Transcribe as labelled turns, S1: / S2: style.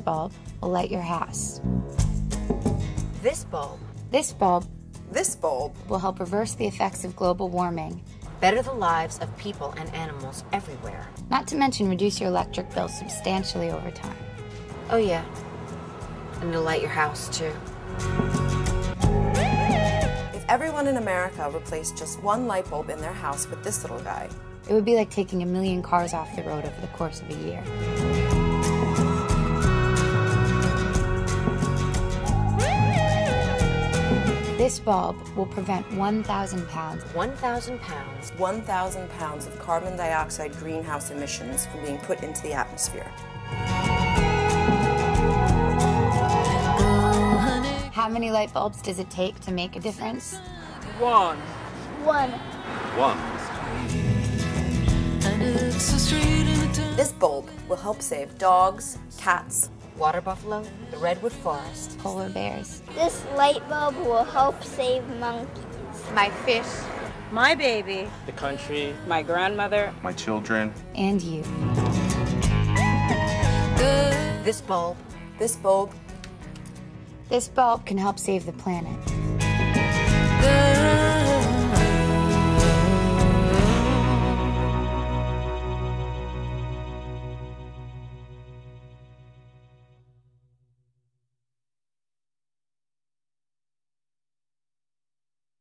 S1: bulb will light your house.
S2: This bulb.
S1: This bulb
S3: This bulb
S1: will help reverse the effects of global warming,
S2: Better the lives of people and animals everywhere.
S1: not to mention reduce your electric bill substantially over time.
S2: Oh, yeah. And it'll light your house, too.
S3: If everyone in America replaced just one light bulb in their house with this little guy,
S1: It would be like taking a million cars off the road over the course of a year. This bulb will prevent 1,000 pounds
S2: 1,000 pounds.
S3: 1,000 pounds of carbon dioxide greenhouse emissions from being put into the atmosphere.
S1: How many light bulbs does it take to make a difference?
S4: One.
S5: One.
S6: One.
S3: This bulb will help save dogs, cats,
S2: Water buffalo, the redwood forest.
S1: Polar bears.
S5: This light bulb will help save monkeys.
S1: My fish.
S4: My baby.
S7: The country.
S4: My grandmother.
S6: My children.
S1: And you.
S2: This bulb.
S3: this bulb
S1: This bulb can help save the planet.
S8: Girl,